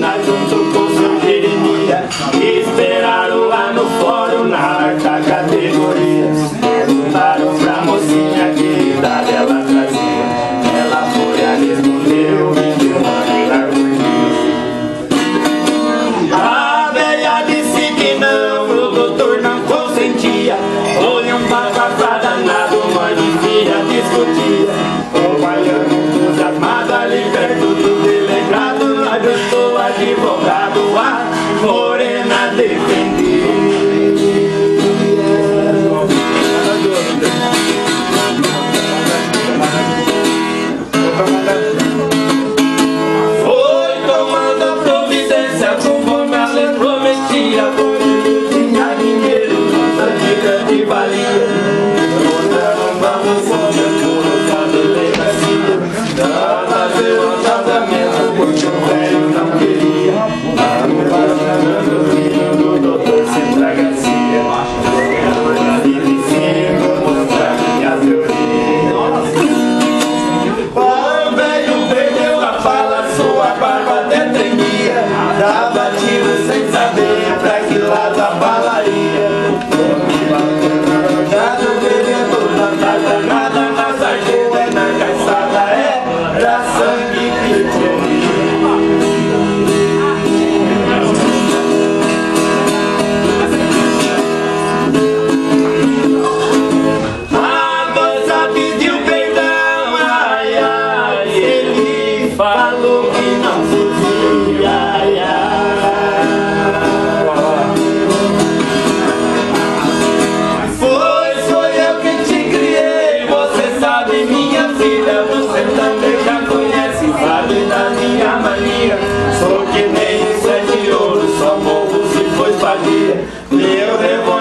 night. Você também já não sabe, mas me foi